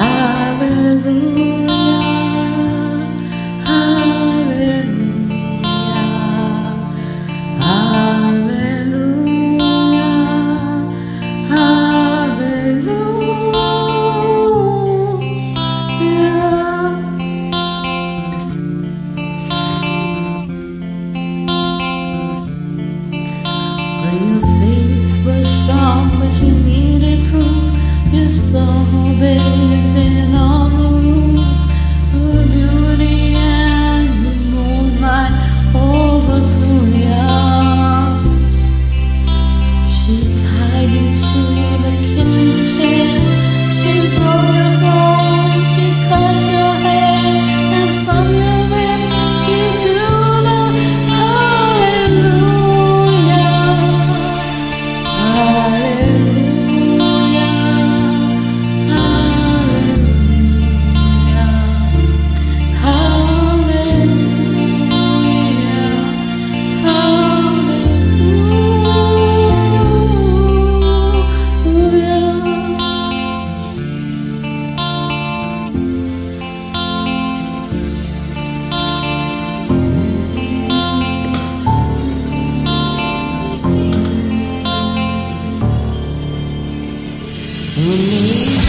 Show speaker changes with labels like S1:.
S1: Hallelujah. to the king. Release.